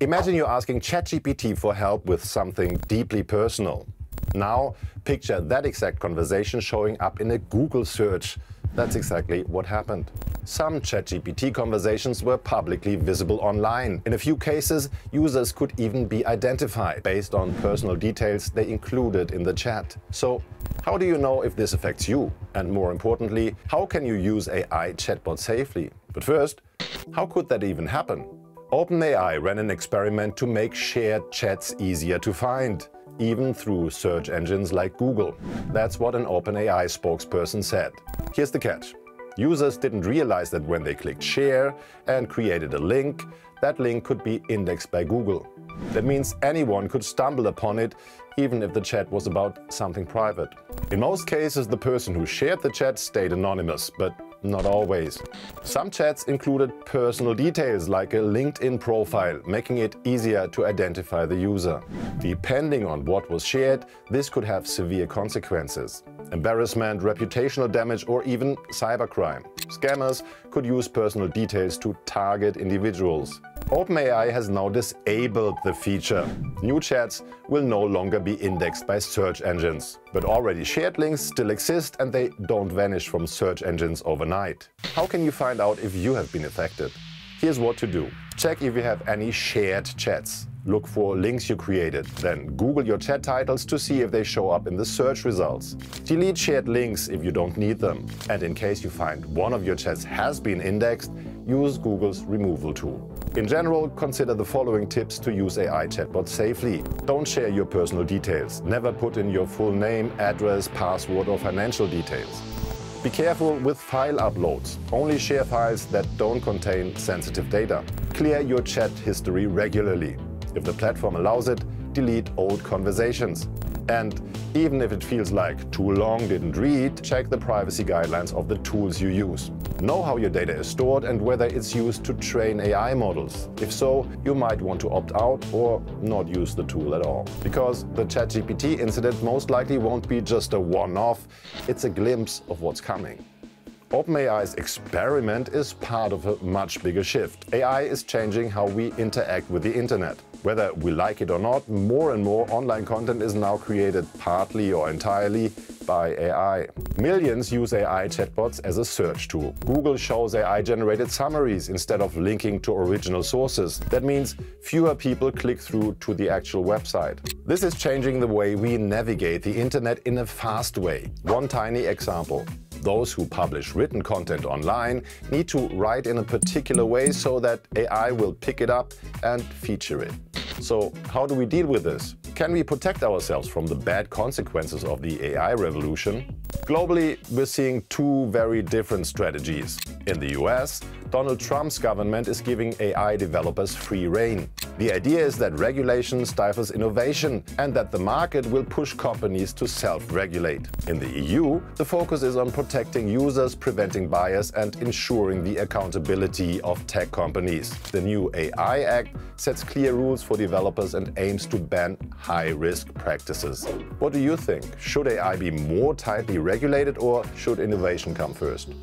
Imagine you're asking ChatGPT for help with something deeply personal. Now, picture that exact conversation showing up in a Google search. That's exactly what happened. Some ChatGPT conversations were publicly visible online. In a few cases, users could even be identified based on personal details they included in the chat. So, how do you know if this affects you? And more importantly, how can you use AI chatbot safely? But first, how could that even happen? OpenAI ran an experiment to make shared chats easier to find, even through search engines like Google. That's what an OpenAI spokesperson said. Here's the catch. Users didn't realize that when they clicked share and created a link, that link could be indexed by Google. That means anyone could stumble upon it, even if the chat was about something private. In most cases, the person who shared the chat stayed anonymous, but not always. Some chats included personal details like a LinkedIn profile, making it easier to identify the user. Depending on what was shared, this could have severe consequences. Embarrassment, reputational damage or even cybercrime. Scammers could use personal details to target individuals. OpenAI has now disabled the feature. New chats will no longer be indexed by search engines. But already shared links still exist and they don't vanish from search engines overnight. How can you find out if you have been affected? Here's what to do. Check if you have any shared chats. Look for links you created. Then Google your chat titles to see if they show up in the search results. Delete shared links if you don't need them. And in case you find one of your chats has been indexed, use Google's removal tool. In general, consider the following tips to use AI chatbots safely. Don't share your personal details. Never put in your full name, address, password or financial details. Be careful with file uploads. Only share files that don't contain sensitive data. Clear your chat history regularly. If the platform allows it, delete old conversations. And even if it feels like too long didn't read, check the privacy guidelines of the tools you use. Know how your data is stored and whether it's used to train AI models. If so, you might want to opt out or not use the tool at all. Because the ChatGPT incident most likely won't be just a one-off, it's a glimpse of what's coming. OpenAI's experiment is part of a much bigger shift. AI is changing how we interact with the internet. Whether we like it or not, more and more online content is now created partly or entirely by AI. Millions use AI chatbots as a search tool. Google shows AI-generated summaries instead of linking to original sources. That means fewer people click through to the actual website. This is changing the way we navigate the internet in a fast way. One tiny example. Those who publish written content online need to write in a particular way so that AI will pick it up and feature it. So how do we deal with this? Can we protect ourselves from the bad consequences of the AI revolution? Globally, we're seeing two very different strategies. In the US, Donald Trump's government is giving AI developers free rein. The idea is that regulation stifles innovation and that the market will push companies to self-regulate. In the EU, the focus is on protecting users, preventing bias and ensuring the accountability of tech companies. The new AI Act sets clear rules for developers and aims to ban high-risk practices. What do you think? Should AI be more tightly regulated or should innovation come first?